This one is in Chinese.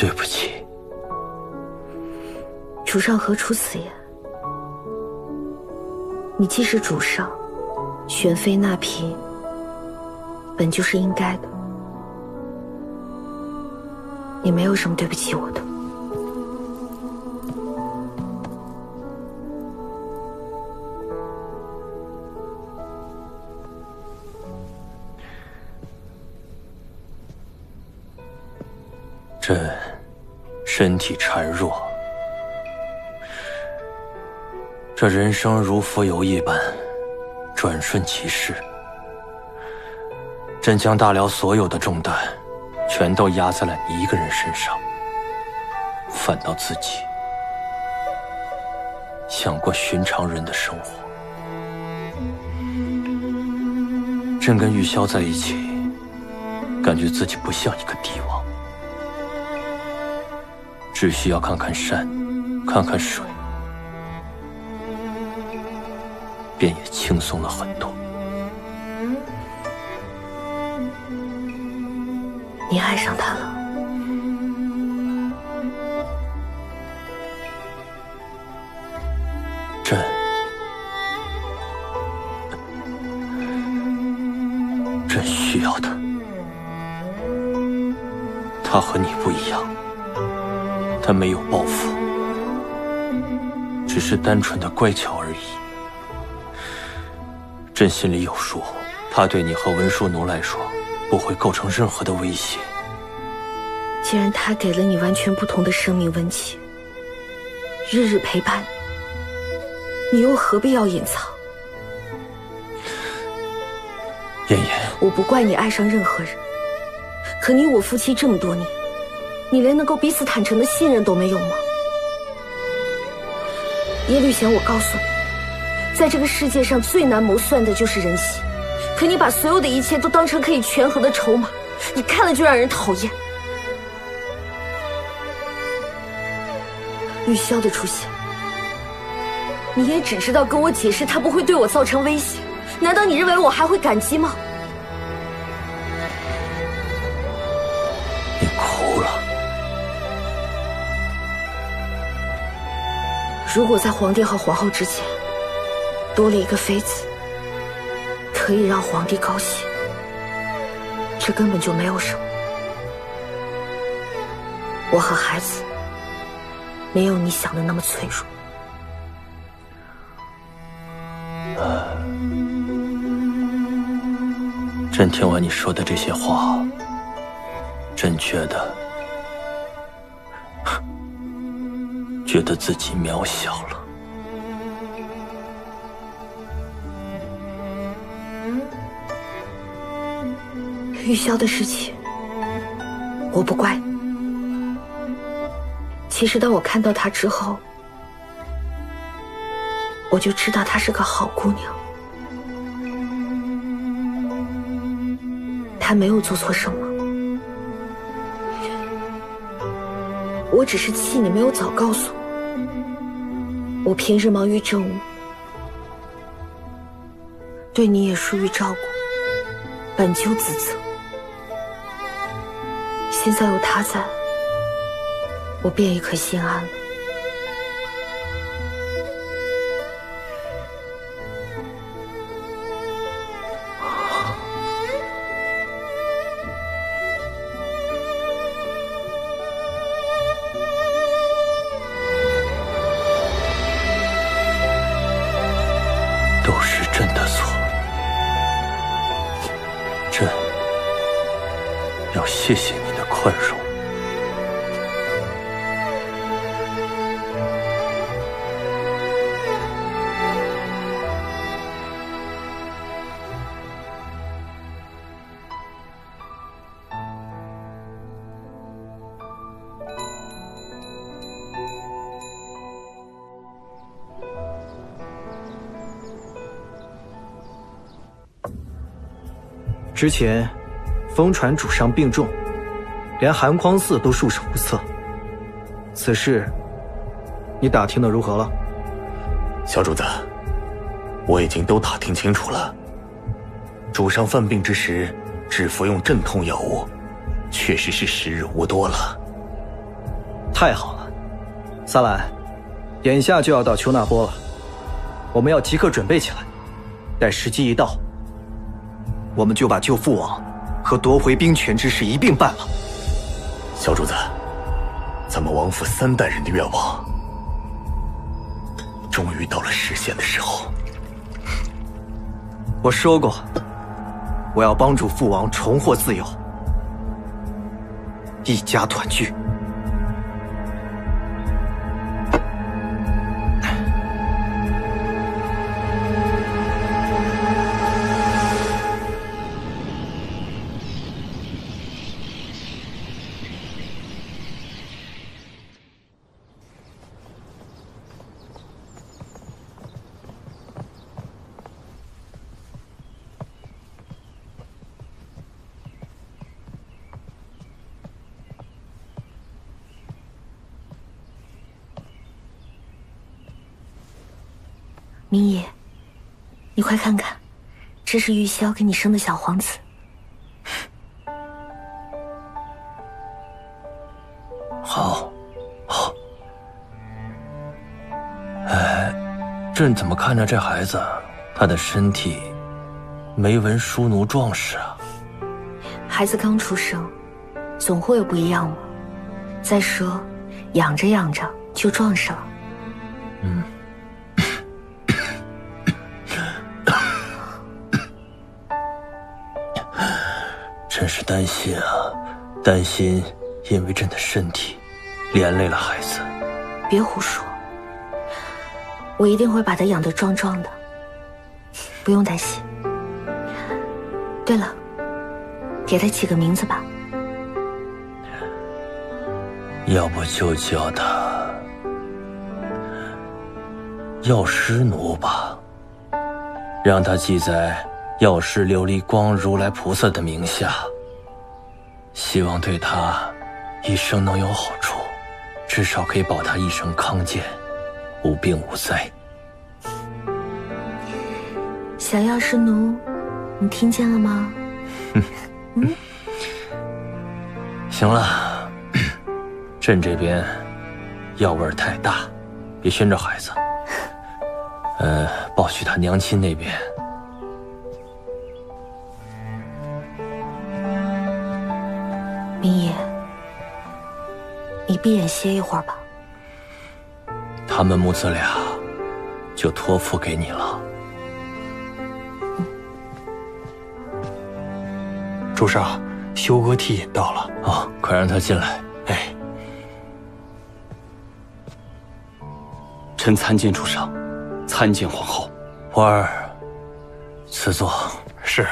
对不起。主上何出此言？你既是主上，选妃纳嫔，本就是应该的。你没有什么对不起我的。朕身体孱弱，这人生如浮游一般，转瞬即逝。朕将大辽所有的重担，全都压在了你一个人身上，反倒自己想过寻常人的生活。朕跟玉箫在一起，感觉自己不像一个帝王。只需要看看山，看看水，便也轻松了很多。你爱上他了？朕，朕需要他。他和你不一样。他没有报复，只是单纯的乖巧而已。朕心里有数，他对你和文殊奴来说不会构成任何的威胁。既然他给了你完全不同的生命温情，日日陪伴你，你又何必要隐藏？妍妍，我不怪你爱上任何人，可你我夫妻这么多年。你连能够彼此坦诚的信任都没有吗？耶律贤，我告诉你，在这个世界上最难谋算的就是人心，可你把所有的一切都当成可以权衡的筹码，你看了就让人讨厌。玉箫的出现，你也只知道跟我解释他不会对我造成威胁，难道你认为我还会感激吗？如果在皇帝和皇后之前多了一个妃子，可以让皇帝高兴，这根本就没有什么。我和孩子没有你想的那么脆弱。朕听完你说的这些话，朕觉得。觉得自己渺小了。玉箫的事情，我不怪。其实，当我看到她之后，我就知道她是个好姑娘。她没有做错什么。我只是气你没有早告诉我。我平日忙于政务，对你也疏于照顾，本就自责。现在有他在，我便也可心安了。要谢谢你的宽容。之前，疯传主上病重。连寒匡寺都束手无策。此事，你打听的如何了？小主子，我已经都打听清楚了。主上犯病之时，只服用镇痛药物，确实是时日无多了。太好了，萨兰，眼下就要到丘纳波了，我们要即刻准备起来，待时机一到，我们就把救父王和夺回兵权之事一并办了。小主子，咱们王府三代人的愿望，终于到了实现的时候。我说过，我要帮助父王重获自由，一家团聚。明爷，你快看看，这是玉箫给你生的小皇子。好，好。哎，朕怎么看着这孩子，他的身体没闻书奴壮实啊？孩子刚出生，总会有不一样嘛。再说，养着养着就壮实了。嗯。真是担心啊，担心因为朕的身体连累了孩子。别胡说，我一定会把他养得壮壮的，不用担心。对了，给他起个名字吧。要不就叫他药师奴吧，让他记在药师琉璃光如来菩萨的名下。希望对他一生能有好处，至少可以保他一生康健，无病无灾。小药师奴，你听见了吗？嗯，行了，朕这边药味太大，别熏着孩子。呃，抱去他娘亲那边。明爷，你闭眼歇一会儿吧。他们母子俩就托付给你了。主上，修哥替引到了。啊，快让他进来。哎，臣参见主上，参见皇后。婉儿，赐座。是。